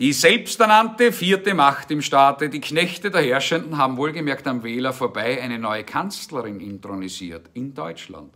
Die selbsternannte vierte Macht im Staate, die Knechte der Herrschenden, haben wohlgemerkt am Wähler vorbei eine neue Kanzlerin intronisiert in Deutschland.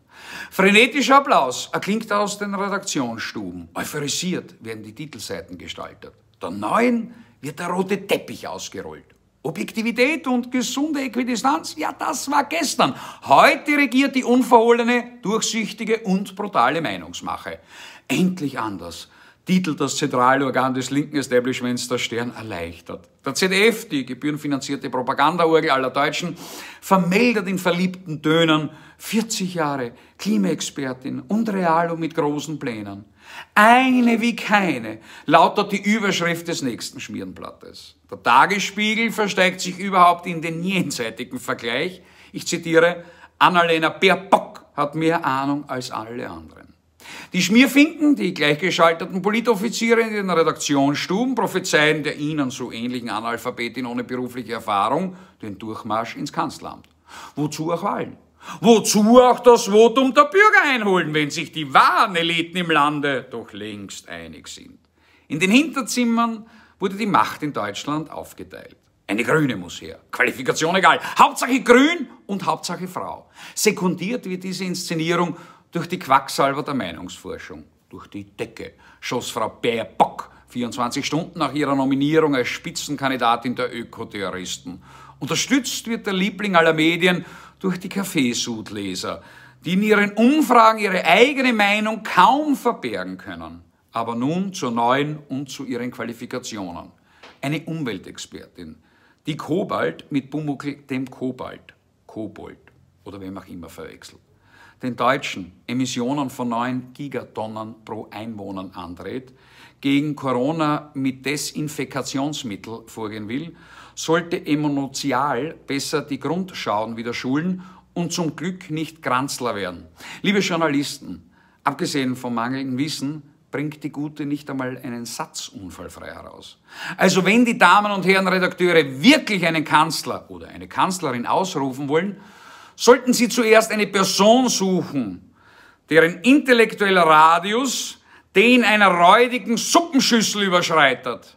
Frenetischer Applaus erklingt aus den Redaktionsstuben. Euphorisiert werden die Titelseiten gestaltet. Der neuen wird der rote Teppich ausgerollt. Objektivität und gesunde Äquidistanz, ja, das war gestern. Heute regiert die unverhohlene, durchsichtige und brutale Meinungsmache. Endlich anders titelt das Zentralorgan des linken Establishments der Stern erleichtert. Der ZDF, die gebührenfinanzierte Propagandaurgel aller Deutschen, vermeldet in verliebten Tönen 40 Jahre Klimaexpertin und Realo mit großen Plänen. Eine wie keine lautet die Überschrift des nächsten Schmierenblattes. Der Tagesspiegel versteigt sich überhaupt in den jenseitigen Vergleich. Ich zitiere, Annalena Baerbock hat mehr Ahnung als alle anderen. Die Schmierfinken, die gleichgeschalteten Politoffiziere in den Redaktionsstuben prophezeien der ihnen so ähnlichen Analphabetin ohne berufliche Erfahrung den Durchmarsch ins Kanzleramt. Wozu auch Wahlen? Wozu auch das Votum der Bürger einholen, wenn sich die wahren Eliten im Lande doch längst einig sind? In den Hinterzimmern wurde die Macht in Deutschland aufgeteilt. Eine Grüne muss her. Qualifikation egal. Hauptsache Grün und Hauptsache Frau. Sekundiert wird diese Inszenierung durch die Quacksalber der Meinungsforschung. Durch die Decke schoss Frau Baerbock 24 Stunden nach ihrer Nominierung als Spitzenkandidatin der Ökotheoristen. Unterstützt wird der Liebling aller Medien durch die Kaffeesudleser, die in ihren Umfragen ihre eigene Meinung kaum verbergen können. Aber nun zur neuen und zu ihren Qualifikationen. Eine Umweltexpertin, die Kobalt mit Bumuckel dem Kobalt, Kobold oder wem auch immer verwechselt, den Deutschen Emissionen von 9 Gigatonnen pro Einwohner andreht, gegen Corona mit Desinfektionsmittel vorgehen will, sollte Emonozial besser die Grundschauen wieder schulen und zum Glück nicht Kranzler werden. Liebe Journalisten, abgesehen vom mangelnden Wissen, bringt die Gute nicht einmal einen Satz unfallfrei heraus. Also wenn die Damen und Herren Redakteure wirklich einen Kanzler oder eine Kanzlerin ausrufen wollen, sollten sie zuerst eine Person suchen, deren intellektueller Radius den einer räudigen Suppenschüssel überschreitet.